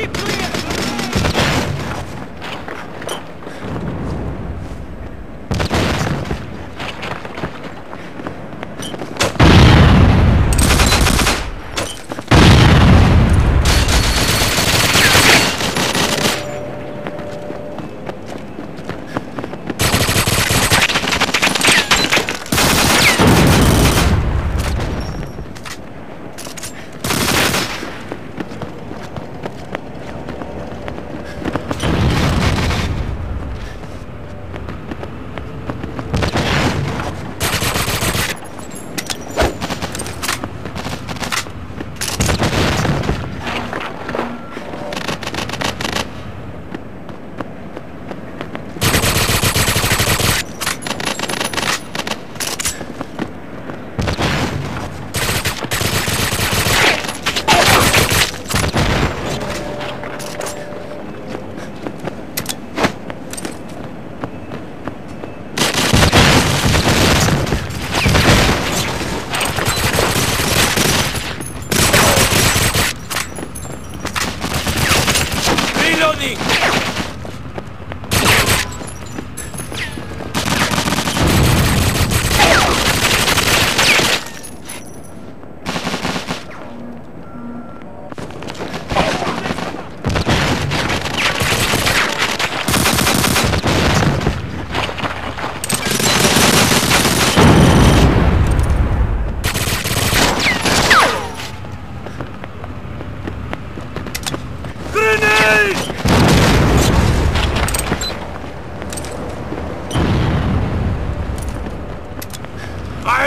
Keep clear!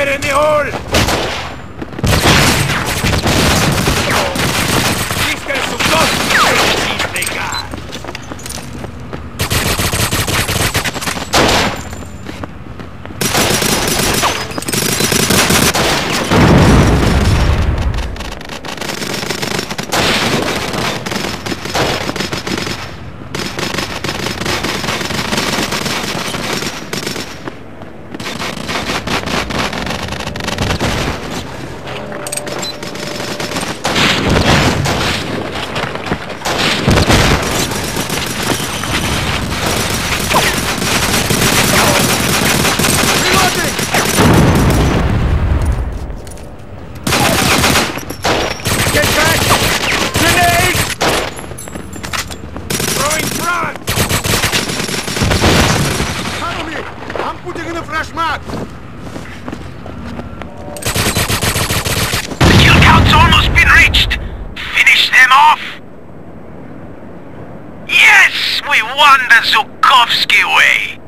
Fire in the hole! Putting in a fresh mark! The kill count's almost been reached! Finish them off! Yes! We won the Zukovsky way!